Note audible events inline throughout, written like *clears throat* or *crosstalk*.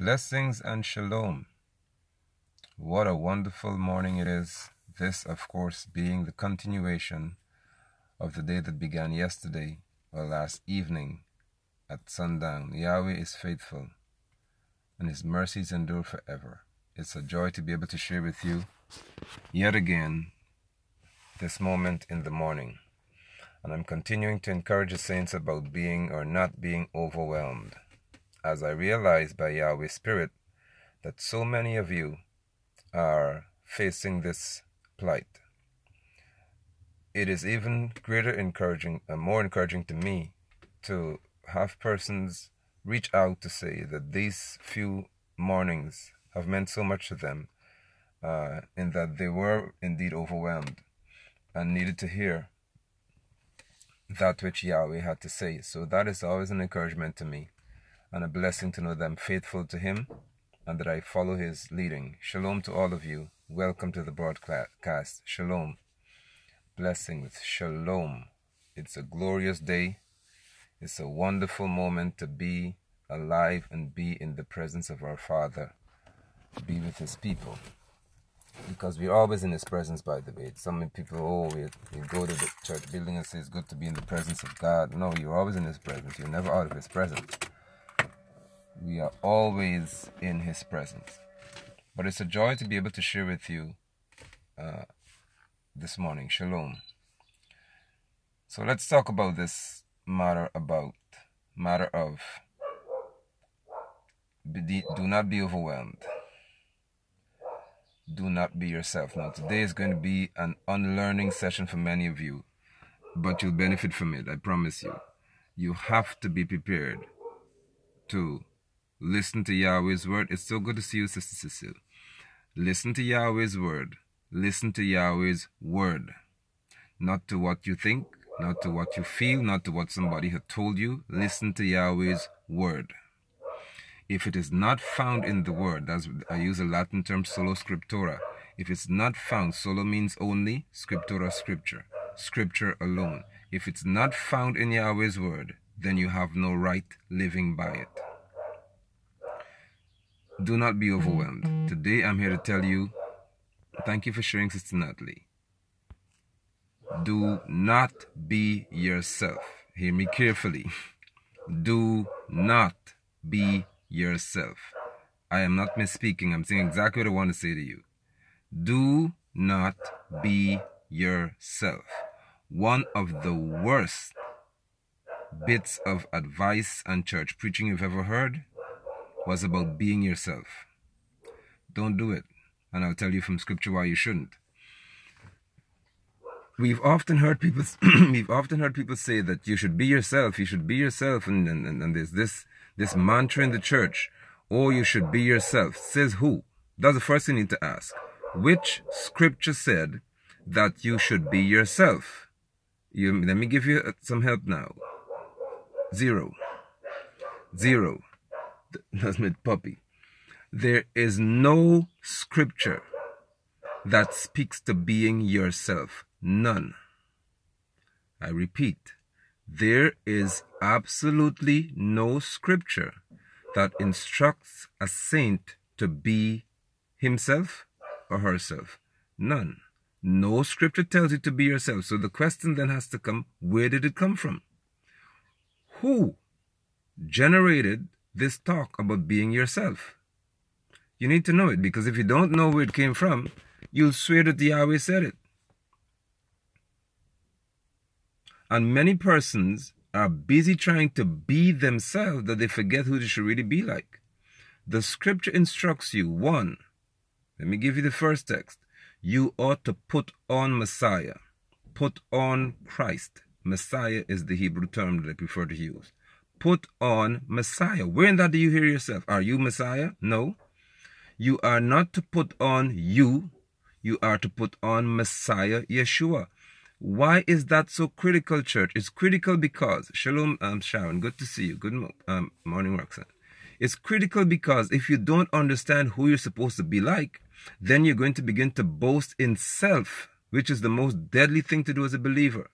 Blessings and shalom. What a wonderful morning it is. This, of course, being the continuation of the day that began yesterday or last evening at sundown. Yahweh is faithful and his mercies endure forever. It's a joy to be able to share with you yet again this moment in the morning. And I'm continuing to encourage the saints about being or not being overwhelmed as I realize by Yahweh's Spirit that so many of you are facing this plight. It is even greater encouraging and more encouraging to me to have persons reach out to say that these few mornings have meant so much to them uh, in that they were indeed overwhelmed and needed to hear that which Yahweh had to say. So that is always an encouragement to me and a blessing to know that I'm faithful to Him and that I follow His leading. Shalom to all of you. Welcome to the broadcast. Shalom. Blessing with Shalom. It's a glorious day. It's a wonderful moment to be alive and be in the presence of our Father, be with His people. Because we're always in His presence, by the way. Some people, oh, we, we go to the church building and say it's good to be in the presence of God. No, you're always in His presence. You're never out of His presence we are always in His presence. But it's a joy to be able to share with you uh, this morning. Shalom. So let's talk about this matter about matter of do not be overwhelmed. Do not be yourself. Now today is going to be an unlearning session for many of you, but you'll benefit from it. I promise you. You have to be prepared to Listen to Yahweh's word. It's so good to see you, Sister Cecile. Listen to Yahweh's word. Listen to Yahweh's word. Not to what you think, not to what you feel, not to what somebody had told you. Listen to Yahweh's word. If it is not found in the word, that's I use a Latin term solo scriptura. If it's not found, solo means only, scriptura scripture, scripture alone. If it's not found in Yahweh's word, then you have no right living by it. Do not be mm-hmm. overwhelmed. Today I'm here to tell you thank you for sharing, Sister Natalie. Do not be yourself. Hear me carefully. *laughs* Do not be yourself. I am not misspeaking. I'm saying exactly what I want to say to you. Do not be yourself. One of the worst bits of advice and church preaching you've ever heard was about being yourself. Don't do it. And I'll tell you from scripture why you shouldn't. We've often heard people *clears throat* we've often heard people say that you should be yourself, you should be yourself, and, and, and there's this this mantra in the church, or oh, you should be yourself. Says who? That's the first thing you need to ask. Which scripture said that you should be yourself? You, let me give you uh, some help now. Zero. Zero. *laughs* That's my puppy. There is no scripture that speaks to being yourself. None. I repeat, there is absolutely no scripture that instructs a saint to be himself or herself. None. No scripture tells you to be yourself. So the question then has to come where did it come from? Who generated this talk about being yourself. You need to know it because if you don't know where it came from, you'll swear that Yahweh said it. And many persons are busy trying to be themselves that they forget who they should really be like. The scripture instructs you one, let me give you the first text. You ought to put on Messiah, put on Christ. Messiah is the Hebrew term that I prefer to use put on Messiah. Where in that do you hear yourself? Are you Messiah? No. You are not to put on you. You are to put on Messiah Yeshua. Why is that so critical, church? It's critical because, Shalom, um, Sharon, good to see you. Good um, morning, Roxanne. It's critical because if you don't understand who you're supposed to be like, then you're going to begin to boast in self, which is the most deadly thing to do as a believer.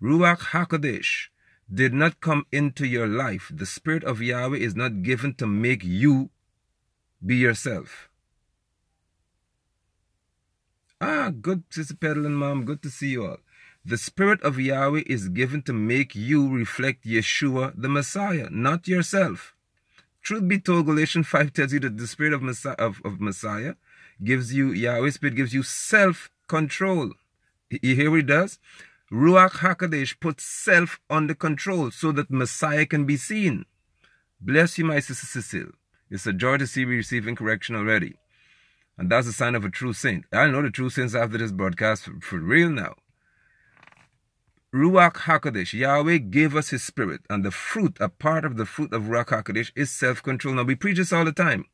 Ruach HaKodesh, did not come into your life. The Spirit of Yahweh is not given to make you Be yourself. Ah, good, Sister Peddling Mom. Good to see you all. The Spirit of Yahweh is given to make you reflect Yeshua, the Messiah, not yourself. Truth be told, Galatians *laughs* 5 tells you that the Spirit of Messiah, of, of Messiah gives you, Yahweh Spirit gives you self control. You hear what he does? Ruach HaKadosh puts self under control so that Messiah can be seen. Bless you, my sister Cecile. It's a joy to see you receiving correction already. And that's a sign of a true saint. I know the true saints after this broadcast for, for real now. Ruach HaKadosh, Yahweh gave us His Spirit, and the fruit, a part of the fruit of Ruach HaKadosh, is self-control. Now, we preach this all the time.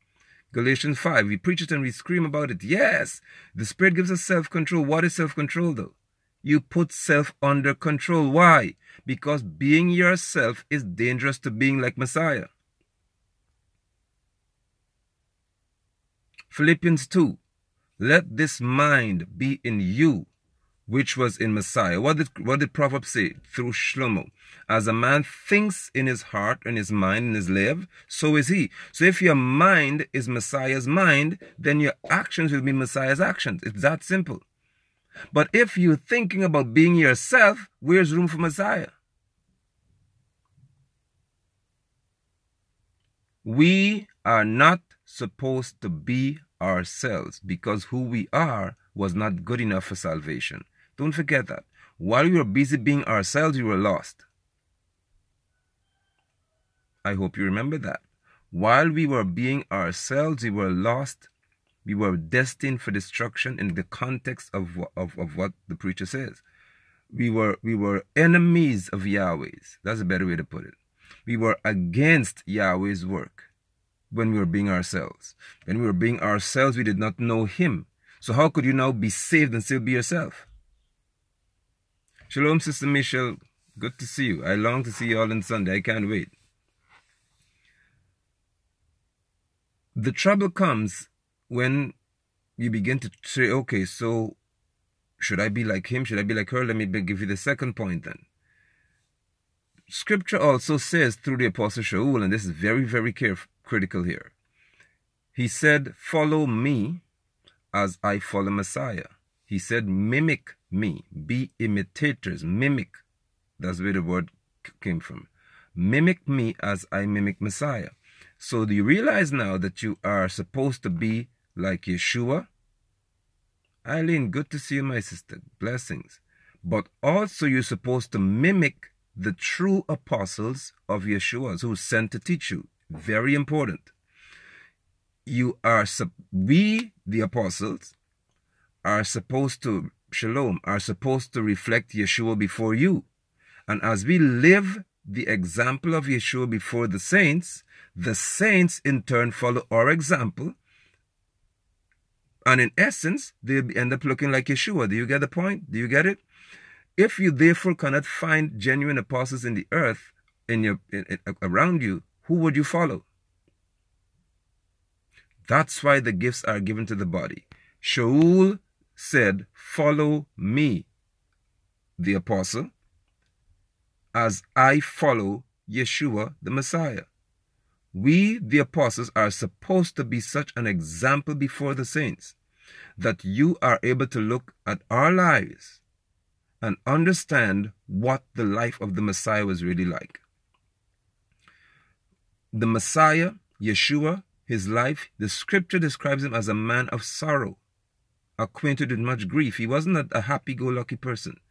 Galatians 5, we preach it and we scream about it. Yes, the Spirit gives us self-control. What is self-control, though? You put self under control. Why? Because being yourself is dangerous to being like Messiah. Philippians 2, let this mind be in you, which was in Messiah. What did, what did Proverbs say through Shlomo? As a man thinks in his heart and his mind and his live, so is he. So if your mind is Messiah's mind, then your actions will be Messiah's actions. It's that simple. But if you're thinking about being yourself, where's room for Messiah? We are not supposed to be ourselves because who we are was not good enough for salvation. Don't forget that. While we were busy being ourselves, we were lost. I hope you remember that. While we were being ourselves, we were lost. We were destined for destruction in the context of, of, of what the preacher says. We were, we were enemies of Yahweh's. That's a better way to put it. We were against Yahweh's work when we were being ourselves. When we were being ourselves, we did not know Him. So how could you now be saved and still be yourself? Shalom, Sister Michelle. Good to see you. I long to see you all on Sunday. I can't wait. The trouble comes when you begin to say, okay, so should I be like him? Should I be like her? Let me give you the second point then. Scripture also says through the Apostle Shaul, and this is very, very careful, critical here. He said, Follow me as I follow Messiah. He said, Mimic me, be imitators, mimic. That's where the word came from. Mimic me as I mimic Messiah. So do you realize now that you are supposed to be like Yeshua? Eileen, good to see you, my sister. Blessings. But also you're supposed to mimic the true apostles of Yeshua who sent to teach you. Very important. You are, we, the apostles, are supposed to, shalom, are supposed to reflect Yeshua before you. And as we live the example of Yeshua before the saints, the saints in turn follow our example. And in essence, they end up looking like Yeshua. Do you get the point? Do you get it? If you therefore cannot find genuine apostles in the earth, in your in, in, around you, who would you follow? That's why the gifts are given to the body. Shaul said, Follow me, the apostle, as I follow Yeshua, the Messiah. We, the apostles, are supposed to be such an example before the saints that you are able to look at our lives and understand what the life of the Messiah was really like the Messiah, Yeshua, his life, the scripture describes him as a man of sorrow, acquainted with much grief. He wasn't a happy-go-lucky person.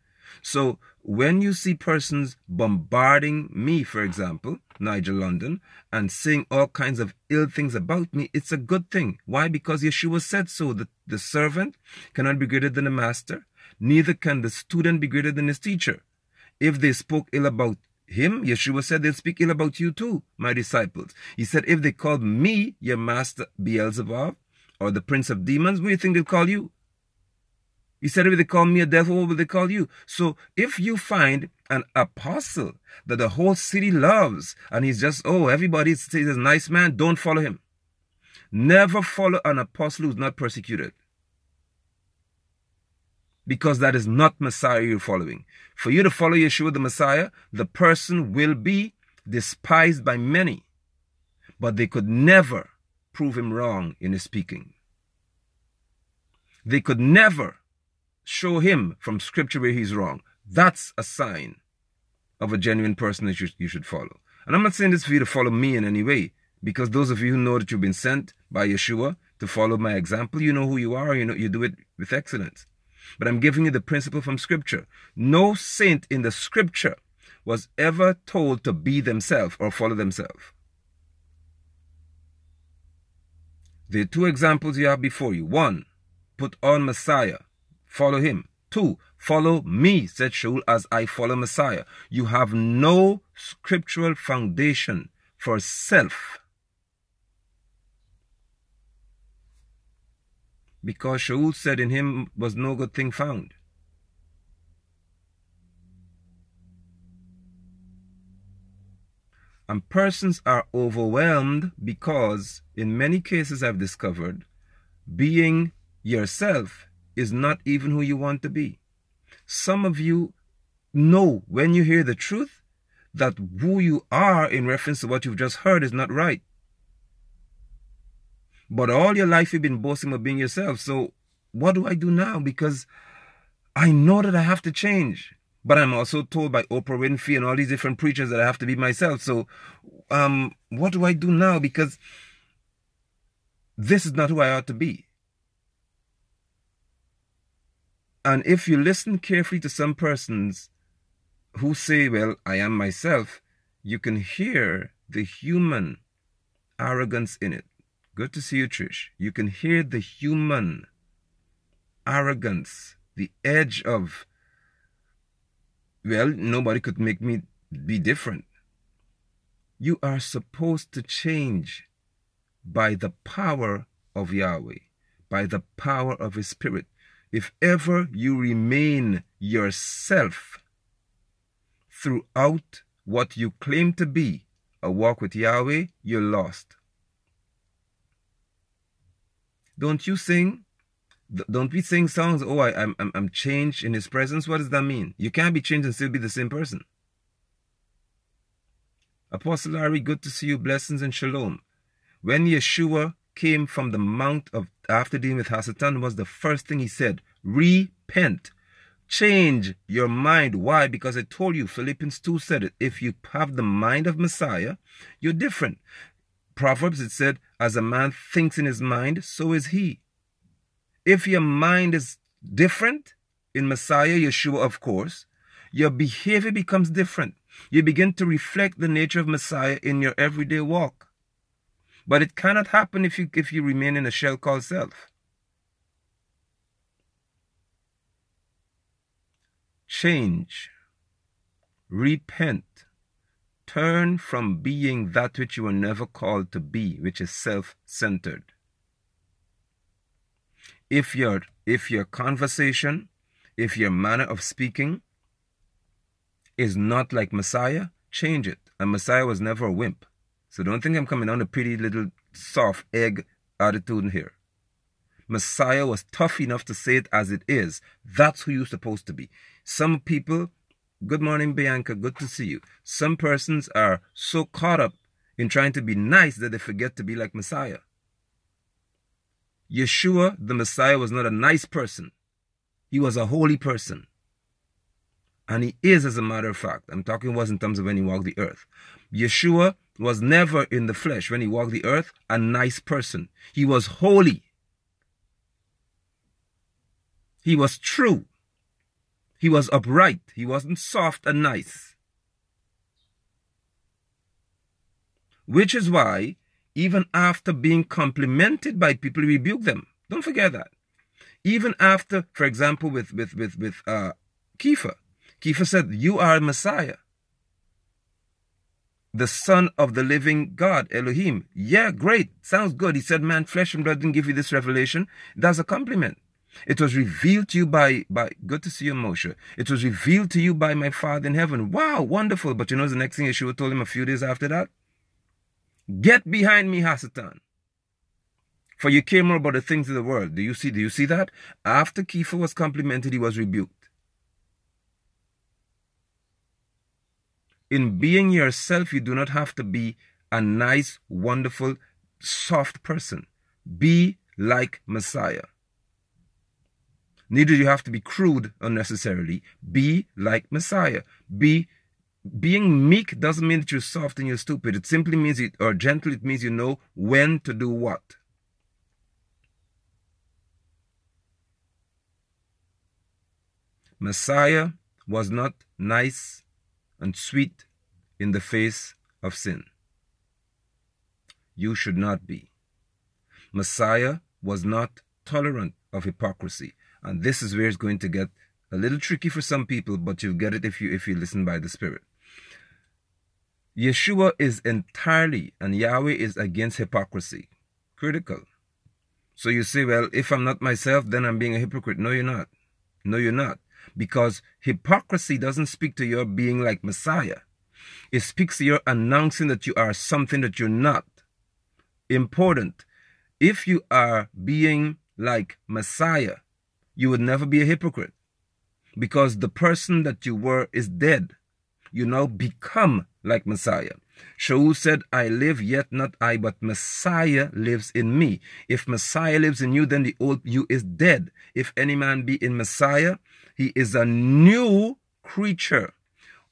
So when you see persons bombarding me, for example, Nigel London, and saying all kinds of ill things about me, it's a good thing. Why? Because Yeshua said so. that the servant cannot be greater than the master, neither can the student be greater than his teacher. If they spoke ill about him, Yeshua said, they'll speak ill about you too, my disciples. He said, if they called me your master Beelzebub or the prince of demons, what do you think they'll call you? He said, if they call me a devil, what will they call you? So if you find an apostle that the whole city loves and he's just, oh, everybody says he's a nice man, don't follow him. Never follow an apostle who's not persecuted because that is not Messiah you're following. For you to follow Yeshua the Messiah, the person will be despised by many, but they could never prove him wrong in his speaking. They could never show him from scripture where he's wrong. That's a sign of a genuine person that you, you should follow. And I'm not saying this for you to follow me in any way, because those of you who know that you've been sent by Yeshua to follow my example, you know who you are, you know you do it with excellence. But I'm giving you the principle from scripture. No saint in the scripture was ever told to be themselves or follow themselves. The two examples you have before you. One, put on Messiah, follow him. Two, follow me, said Shaul, as I follow Messiah. You have no scriptural foundation for self. Because Shaul said in him was no good thing found. And persons are overwhelmed because, in many cases, I've discovered, being yourself is not even who you want to be. Some of you know when you hear the truth that who you are in reference to what you've just heard is not right. But all your life you've been boasting of being yourself. So what do I do now? Because I know that I have to change. But I'm also told by Oprah Winfrey and all these different preachers that I have to be myself. So, um, what do I do now? Because this is not who I ought to be. And if you listen carefully to some persons who say, Well, I am myself, you can hear the human arrogance in it. Good to see you, Trish. You can hear the human arrogance, the edge of well, nobody could make me be different. You are supposed to change by the power of Yahweh, by the power of His Spirit. If ever you remain yourself throughout what you claim to be a walk with Yahweh, you're lost. Don't you sing don't we sing songs? Oh, I, am I'm, I'm changed in His presence. What does that mean? You can't be changed and still be the same person. Apostle Larry, good to see you. Blessings and shalom. When Yeshua came from the mount of after dealing with Hasatan, was the first thing he said, repent. Change your mind. Why? Because I told you, Philippians 2 said it. If you have the mind of Messiah, you're different. Proverbs, it said, as a man thinks in his mind, so is he. If your mind is different in Messiah, Yeshua, of course, your behavior becomes different. You begin to reflect the nature of Messiah in your everyday walk. But it cannot happen if you, if you remain in a shell called self. Change. Repent. Turn from being that which you were never called to be, which is self centered if your if your conversation, if your manner of speaking is not like Messiah, change it. And Messiah was never a wimp. So don't think I'm coming on a pretty little soft egg attitude here. Messiah was tough enough to say it as it is. That's who you're supposed to be. Some people, good morning, Bianca, good to see you. Some persons are so caught up in trying to be nice that they forget to be like Messiah. Yeshua, the Messiah, was not a nice person. He was a holy person. And he is, as a matter of fact. I'm talking was in terms of when he walked the earth. Yeshua was never in the flesh, when he walked the earth, a nice person. He was holy. He was true. He was upright. He wasn't soft and nice. Which is why even after being complimented by people, rebuked them. Don't forget that. Even after, for example, with with with with uh, Kepha said, "You are Messiah, the Son of the Living God, Elohim." Yeah, great, sounds good. He said, "Man, flesh and blood didn't give you this revelation." That's a compliment. It was revealed to you by by. Good to see you, Moshe. It was revealed to you by my Father in heaven. Wow, wonderful. But you know the next thing Yeshua told him a few days after that. Get behind me, Hasatan. For you care more about the things of the world. Do you see? Do you see that? After Kepha was complimented, he was rebuked. In being yourself, you do not have to be a nice, wonderful, soft person. Be like Messiah. Neither do you have to be crude unnecessarily. Be like Messiah. Be being meek doesn't mean that you're soft and you're stupid. It simply means it or gentle, it means you know when to do what. Messiah was not nice and sweet in the face of sin. You should not be. Messiah was not tolerant of hypocrisy. And this is where it's going to get a little tricky for some people, but you'll get it if you if you listen by the Spirit. Yeshua is entirely and Yahweh is against hypocrisy. Critical. So you say, well, if I'm not myself, then I'm being a hypocrite. No, you're not. No, you're not. Because hypocrisy doesn't speak to your being like Messiah. It speaks to your announcing that you are something that you're not. Important. If you are being like Messiah, you would never be a hypocrite. Because the person that you were is dead. You now become like Messiah. Shaul said, I live, yet not I, but Messiah lives in me. If Messiah lives in you, then the old you is dead. If any man be in Messiah, he is a new creature.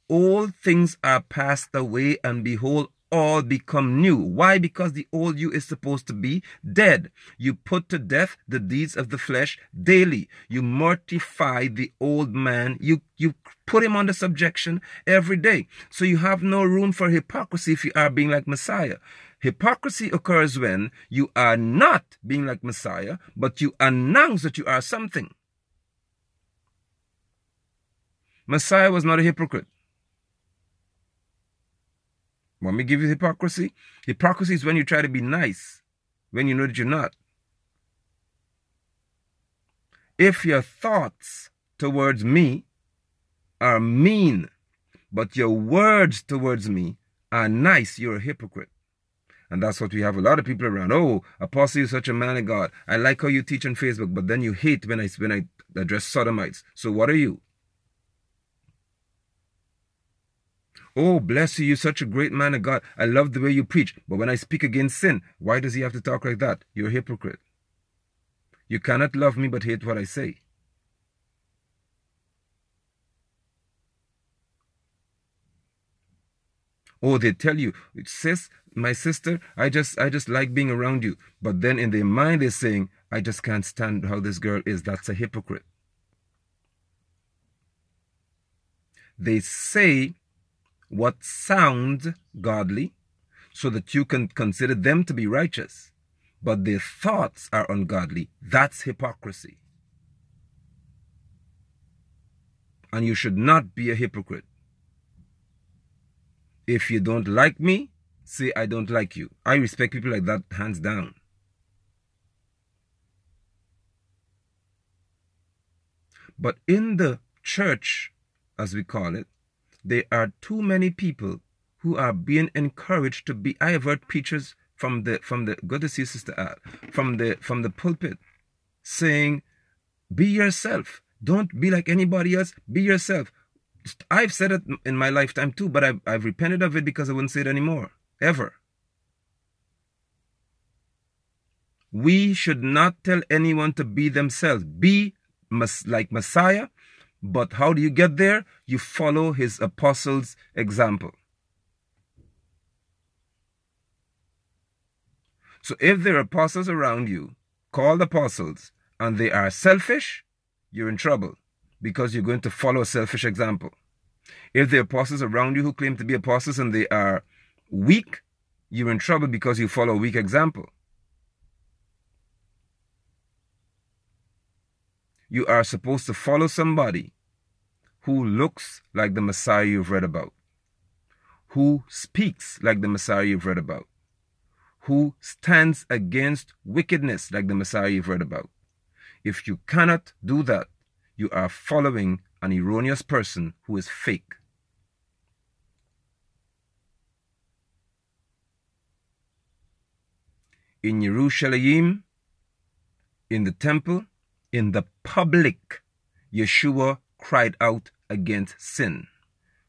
All things are passed away, and behold, all become new. Why? Because the old you is supposed to be dead. You put to death the deeds of the flesh daily. You mortify the old man. You, you put him under subjection every day. So you have no room for hypocrisy if you are being like Messiah. Hypocrisy occurs when you are not being like Messiah, but you announce that you are something. Messiah was not a hypocrite. Want me give you hypocrisy? Hypocrisy is when you try to be nice, when you know that you're not. If your thoughts towards me are mean, but your words towards me are nice, you're a hypocrite. And that's what we have a lot of people around. Oh, Apostle, you're such a man of God. I like how you teach on Facebook, but then you hate when I when I address sodomites. So what are you? Oh, bless you, you're such a great man of God. I love the way you preach. But when I speak against sin, why does he have to talk like that? You're a hypocrite. You cannot love me but hate what I say. Oh, they tell you, sis, my sister, I just I just like being around you. But then in their mind they're saying, I just can't stand how this girl is. That's a hypocrite. They say what sounds godly so that you can consider them to be righteous, but their thoughts are ungodly. That's hypocrisy. And you should not be a hypocrite. If you don't like me, say I don't like you. I respect people like that hands down. But in the church, as we call it, there are too many people who are being encouraged to be. I have heard preachers from the from the good to Sister Al, from the from the pulpit saying, "Be yourself. Don't be like anybody else. Be yourself." I've said it in my lifetime too, but I've, I've repented of it because I wouldn't say it anymore ever. We should not tell anyone to be themselves. Be like Messiah but how do you get there? You follow his apostles' example. So if there are apostles around you, called apostles, and they are selfish, you're in trouble because you're going to follow a selfish example. If there are apostles around you who claim to be apostles and they are weak, you're in trouble because you follow a weak example. You are supposed to follow somebody who looks like the Messiah you've read about, who speaks like the Messiah you've read about, who stands against wickedness like the Messiah you've read about. If you cannot do that, you are following an erroneous person who is fake. In Jerusalem, in the temple, in the public, Yeshua cried out against sin.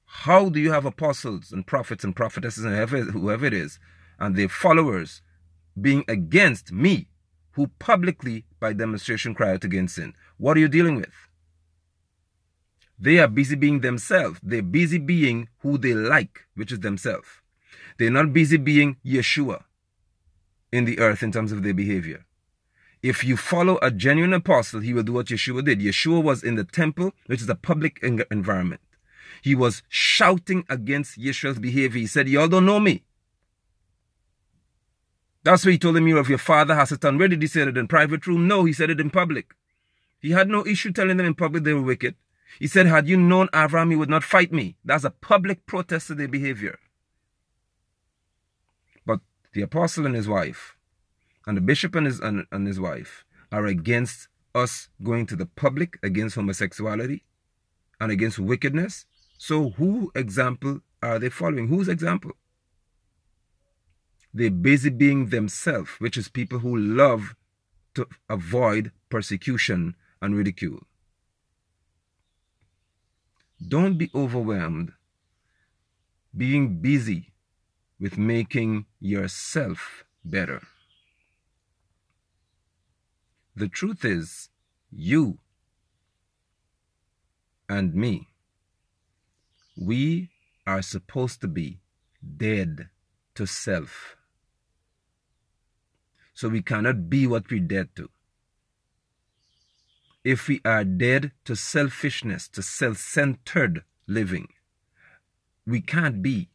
How do you have apostles and prophets and prophetesses and whoever, whoever it is and their followers being against me, who publicly by demonstration cry out against sin. What are you dealing with? They are busy being themselves. They're busy being who they like, which is themselves. They're not busy being Yeshua in the earth in terms of their behavior. If you follow a genuine apostle, he will do what Yeshua did. Yeshua was in the temple, which is a public environment. He was shouting against Yeshua's behavior. He said, Y'all don't know me. That's why he told them, you if your father has a son. Where did he say it? In private room? No, he said it in public. He had no issue telling them in public they were wicked. He said, had you known Avram, you would not fight me. That's a public protest to their behavior. But the apostle and his wife, and the bishop and his, and, and his wife, are against us going to the public against homosexuality and against wickedness. So who example are they following? Whose example? They're busy being themselves, which is people who love to avoid persecution and ridicule. Don't be overwhelmed being busy with making yourself better. The truth is, you and me, we are supposed to be dead to self. So we cannot be what we're dead to. If we are dead to selfishness, to self centered living, we can't be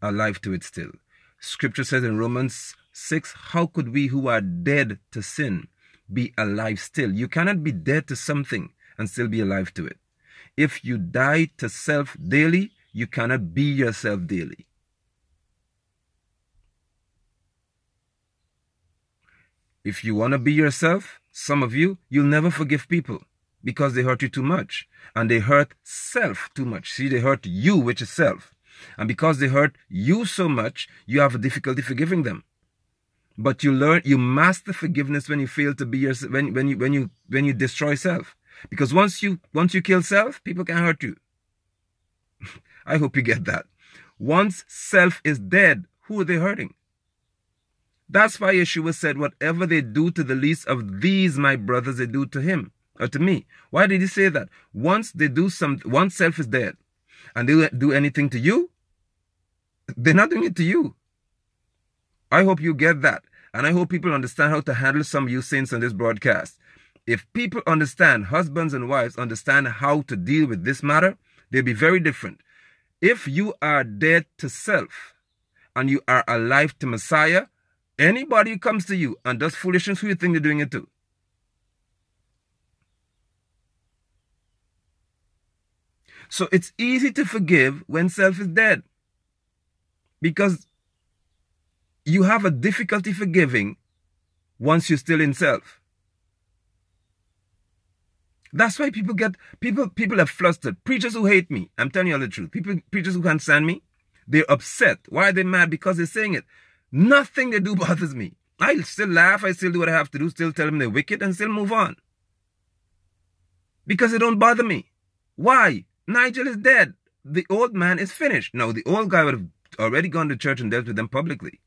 alive to it still. Scripture says in Romans 6 How could we who are dead to sin be alive still? You cannot be dead to something and still be alive to it. If you die to self daily, you cannot be yourself daily. If you want to be yourself, some of you, you'll never forgive people because they hurt you too much. And they hurt self too much. See, they hurt you, which is self. And because they hurt you so much, you have a difficulty forgiving them. But you learn, you master forgiveness when you fail to be yourself, when, when you, when you, when you destroy self. Because once you, once you kill self, people can hurt you. *laughs* I hope you get that. Once self is dead, who are they hurting? That's why Yeshua said, Whatever they do to the least of these, my brothers, they do to him or to me. Why did he say that? Once they do some, once self is dead and they do anything to you, *laughs* they're not doing it to you. I hope you get that. And I hope people understand how to handle some of you saints on this broadcast. If people understand, husbands and wives understand how to deal with this matter, they'll be very different. If you are dead to self and you are alive to Messiah, Anybody who comes to you and does foolishness, who you think they're doing it to? So it's easy to forgive when self is dead. Because you have a difficulty forgiving once you're still in self. That's why people get people people are flustered. Preachers who hate me, I'm telling you all the truth. People preachers who can't stand me, they're upset. Why are they mad? Because they're saying it. Nothing they do *laughs* bothers me. I still laugh, I still do what I have to do, still tell them they're wicked, and still move on. Because they don't bother me. Why? Nigel is dead. The old man is finished. No, the old guy would have already gone to church and dealt with them publicly.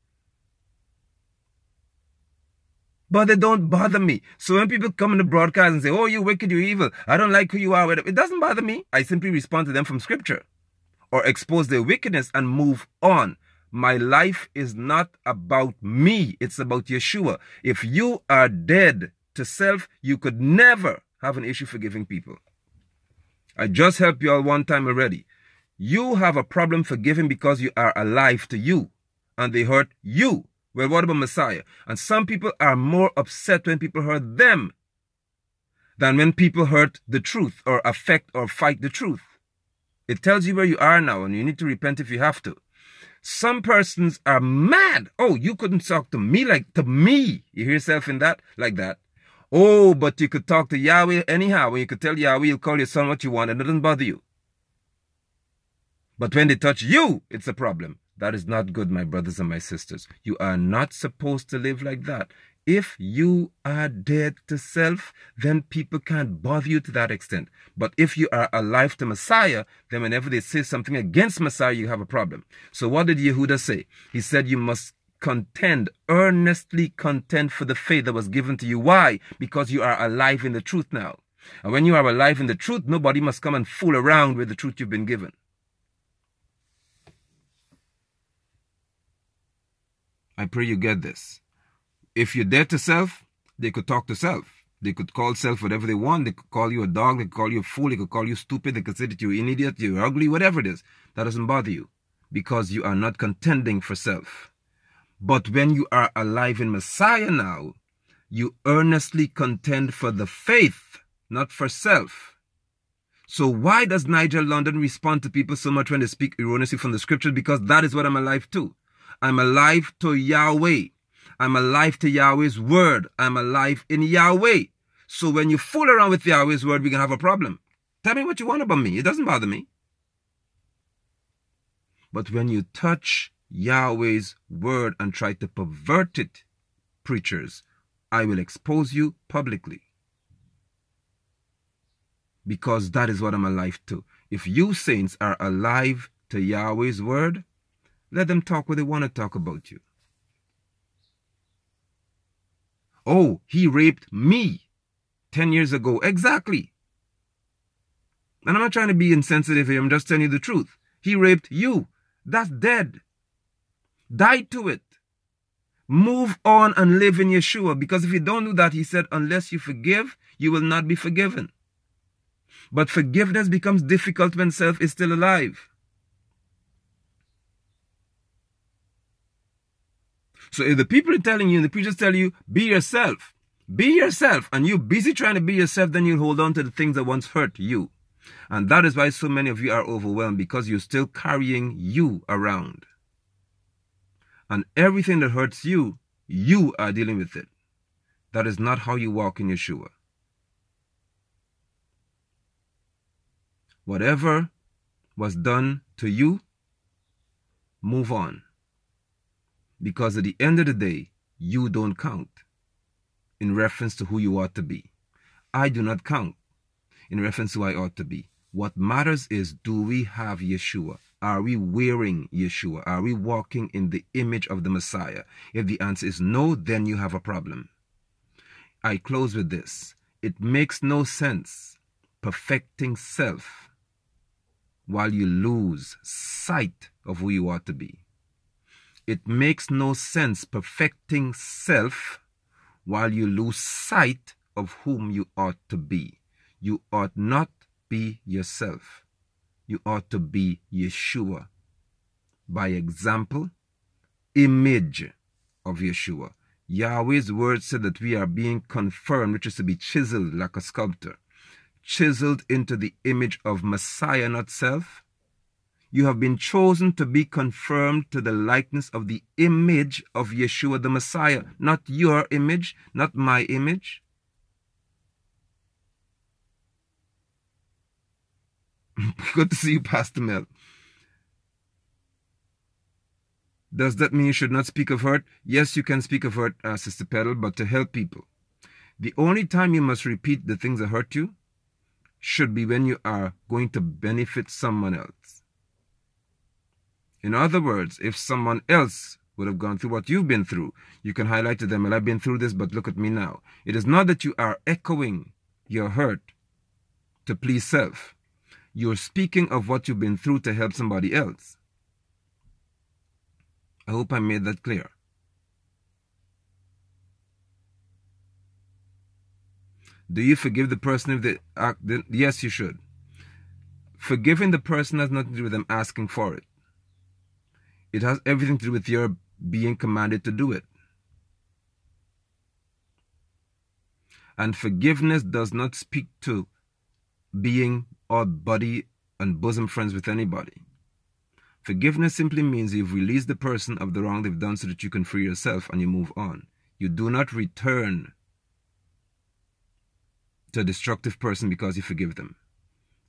But they don't bother me. So when people come in the broadcast and say, oh, you're wicked, you're evil, I don't like who you are, it doesn't bother me. I simply respond to them from scripture or expose their wickedness and move on. My life is not about me, it's about Yeshua. If you are dead to self, you could never have an issue forgiving people. I just helped you all one time already. You have a problem forgiving because you are alive to you and they hurt you. Well, what about Messiah? And some people are more upset when people hurt them than when people hurt the truth or affect or fight the truth. It tells you where you are now and you need to repent if you have to. Some persons are mad. Oh, you couldn't talk to me like to me. You hear yourself in that? Like that. Oh, but you could talk to Yahweh anyhow. When you could tell Yahweh, you'll call your son what you want and it doesn't bother you. But when they touch you, it's a problem. That is not good, my brothers and my sisters. You are not supposed to live like that. If you are dead to self, then people can't bother you to that extent. But if you are alive to Messiah, then whenever they say something against Messiah, you have a problem. So what did Yehuda say? He said you must contend, earnestly contend for the faith that was given to you. Why? Because you are alive in the truth now. And when you are alive in the truth, nobody must come and fool around with the truth you've been given. I pray you get this. If you're dead to self, they could talk to self. They could call self whatever they want. They could call you a dog. They could call you a fool. They could call you stupid. They that you're an idiot, you're ugly, whatever it is. That doesn't bother you because you are not contending for self. But when you are alive in Messiah now, you earnestly contend for the faith, not for self. So why does Nigel London respond to people so much when they speak erroneously from the scriptures? Because that is what I'm alive to. I'm alive to Yahweh. I'm alive to Yahweh's word. I'm alive in Yahweh. So when you fool around with Yahweh's word, we can have a problem. Tell me what you want about me. It doesn't bother me. But when you touch Yahweh's word and try to pervert it, preachers, I will expose you publicly. Because that is what I'm alive to. If you saints are alive to Yahweh's word, let them talk what they want to talk about you. Oh, he raped me 10 years ago. Exactly. And I'm not trying to be insensitive here. I'm just telling you the truth. He raped you. That's dead. Die to it. Move on and live in Yeshua. Because if you don't do that, he said, unless you forgive, you will not be forgiven. But forgiveness becomes difficult when self is still alive. So if the people are telling you, the preachers tell you, be yourself, be yourself, and you're busy trying to be yourself, then you'll hold on to the things that once hurt you. And that is why so many of you are overwhelmed because you're still carrying you around. And everything that hurts you, you are dealing with it. That is not how you walk in Yeshua. Whatever was done to you, move on. Because at the end of the day, you don't count in reference to who you ought to be. I do not count in reference to who I ought to be. What matters is do we have Yeshua? Are we wearing Yeshua? Are we walking in the image of the Messiah? If the answer is no, then you have a problem. I close with this. It makes no sense perfecting self while you lose sight of who you ought to be. It makes no sense perfecting self while you lose sight of whom you ought to be. You ought not be yourself. You ought to be Yeshua. By example, image of Yeshua. Yahweh's word said that we are being confirmed, which is to be chiseled like a sculptor, chiseled into the image of Messiah, not self, you have been chosen to be confirmed to the likeness of the image of Yeshua the Messiah, not your image, not my image. *laughs* Good to see you, Pastor Mel. Does that mean you should not speak of hurt? Yes, you can speak of hurt, uh, Sister Petal, but to help people. The only time you must repeat the things that hurt you should be when you are going to benefit someone else. In other words, if someone else would have gone through what you've been through, you can highlight to them, well, I've been through this, but look at me now. It is not that you are echoing your hurt to please self. You're speaking of what you've been through to help somebody else. I hope I made that clear. Do you forgive the person if they act? Yes, you should. Forgiving the person has nothing to do with them asking for it. It has everything to do with your being commanded to do it. And forgiveness does not speak to being all buddy and bosom friends with anybody. Forgiveness simply means you've released the person of the wrong they've done so that you can free yourself and you move on. You do not return to a destructive person because you forgive them.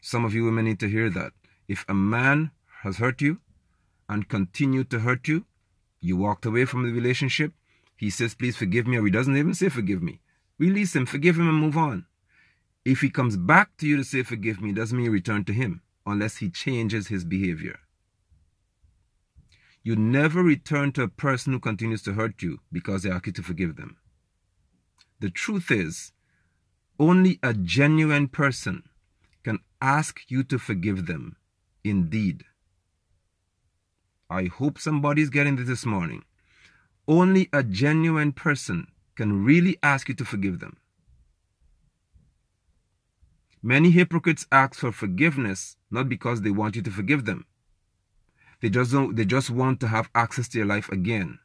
Some of you women need to hear that. If a man has hurt you, and continued to hurt you, you walked away from the relationship, he says, please forgive me, or he doesn't even say forgive me. Release him, forgive him, and move on. If he comes back to you to say forgive me, doesn't mean you return to him unless he changes his behavior. You never return to a person who continues to hurt you because they ask you to forgive them. The truth is, only a genuine person can ask you to forgive them. Indeed. I hope somebody's getting this this morning. Only a genuine person can really ask you to forgive them. Many hypocrites ask for forgiveness not because they want you to forgive them. They just don't, they just want to have access to your life again.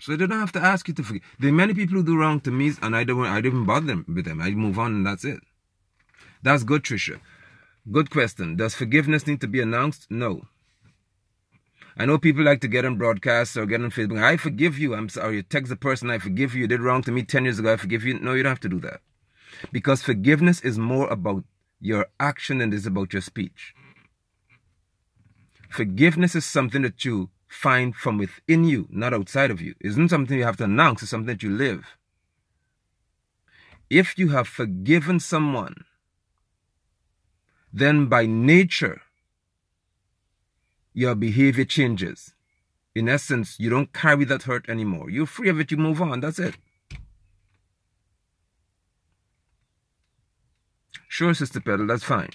So they don't have to ask you to forgive. There are many people who do wrong to me, and I don't I don't even bother them with them. I move on, and that's it. That's good, Trisha. Good question. Does forgiveness need to be announced? No. I know people like to get on broadcasts or get on Facebook. I forgive you. I'm sorry. You text the person, I forgive you. You did wrong to me 10 years ago. I forgive you. No, you don't have to do that. Because forgiveness is more about your action than it is about your speech. Forgiveness is something that you find from within you, not outside of you. It isn't something you have to announce, it's something that you live. If you have forgiven someone, then by nature, your behavior changes. In essence, you don't carry that hurt anymore. You're free of it, you move on. That's it. Sure, Sister Petal, that's fine.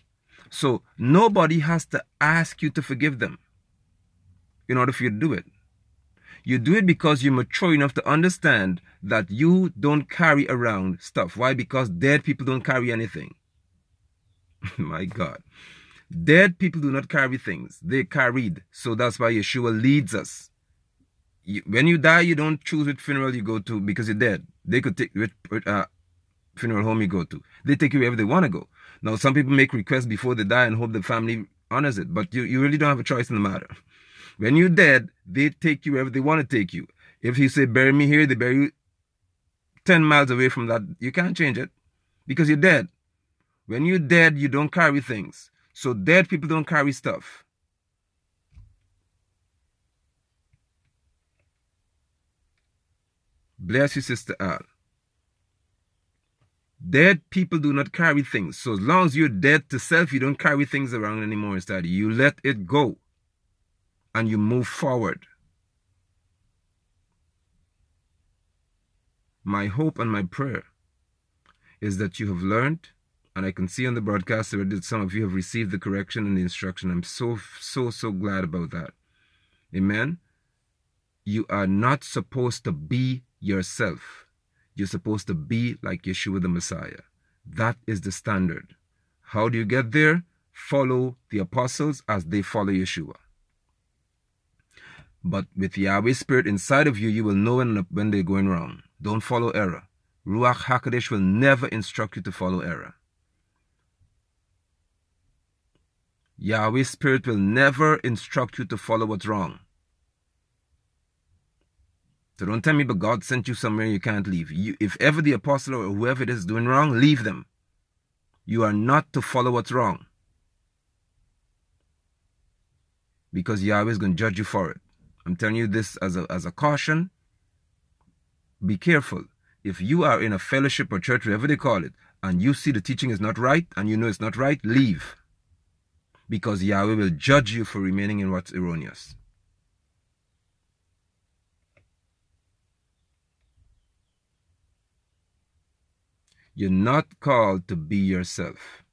So nobody has to ask you to forgive them in order for you to do it. You do it because you're mature enough to understand that you don't carry around stuff. Why? Because dead people don't carry anything. *laughs* My God. Dead people do not carry things, they carried. So that's why Yeshua leads us. You, when you die, you don't choose which funeral you go to because you're dead. They could take which uh, funeral home you go to. They take you wherever they want to go. Now, some people make requests before they die and hope the family honors it, but you, you really don't have a choice in the matter. When you're dead, they take you wherever they want to take you. If you say, bury me here, they bury you 10 miles away from that. You can't change it because you're dead. When you're dead, you don't carry things. So dead people don't carry stuff. Bless you, Sister Al. Dead people do not carry things. So as long as you're dead to self, you don't carry things around anymore instead. You let it go and you move forward. My hope and my prayer is that you have learned and I can see on the broadcast that some of you have received the correction and the instruction. I'm so, so, so glad about that. Amen. You are not supposed to be yourself. You're supposed to be like Yeshua the Messiah. That is the standard. How do you get there? Follow the apostles as they follow Yeshua. But with Yahweh's Spirit inside of you, you will know when, when they're going wrong. Don't follow error. Ruach HaKodesh will never instruct you to follow error. Yahweh's Spirit will never instruct you to follow what's wrong. So don't tell me, but God sent you somewhere you can't leave. You, if ever the apostle or whoever it is doing wrong, leave them. You are not to follow what's wrong. Because Yahweh is going to judge you for it. I'm telling you this as a, as a caution. Be careful. If you are in a fellowship or church, whatever they call it, and you see the teaching is not right and you know it's not right, leave because Yahweh will judge you for remaining in what's erroneous. You're not called to be yourself.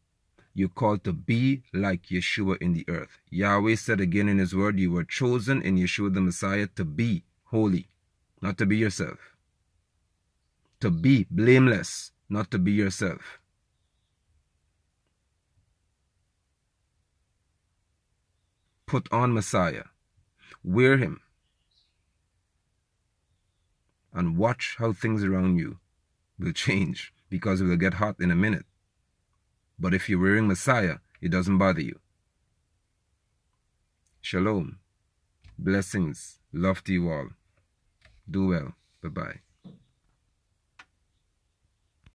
You're called to be like Yeshua in the earth. Yahweh said again in His word, You were chosen in Yeshua the Messiah to be holy, not to be yourself. To be blameless, not to be yourself. Put on Messiah. Wear him. And watch how things around you will change because it will get hot in a minute. But if you're wearing Messiah, it doesn't bother you. Shalom. Blessings. Love to you all. Do well. Bye bye.